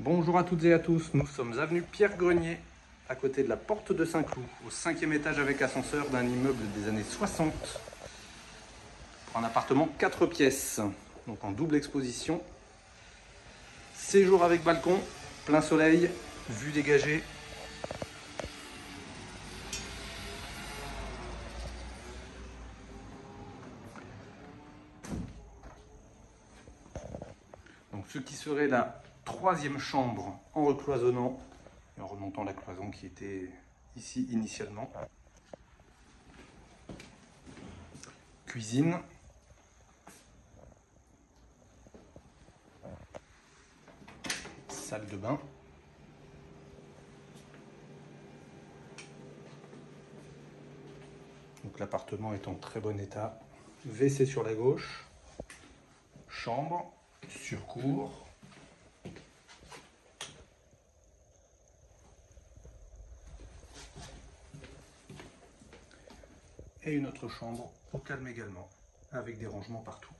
Bonjour à toutes et à tous, nous sommes avenue Pierre Grenier, à côté de la porte de Saint-Cloud, au cinquième étage avec ascenseur d'un immeuble des années 60, pour un appartement 4 pièces, donc en double exposition. Séjour avec balcon, plein soleil, vue dégagée. Donc ce qui serait la troisième chambre en recloisonnant et en remontant la cloison qui était ici initialement. Cuisine. Salle de bain. Donc l'appartement est en très bon état. WC sur la gauche. Chambre sur Et une autre chambre au calme également, avec des rangements partout.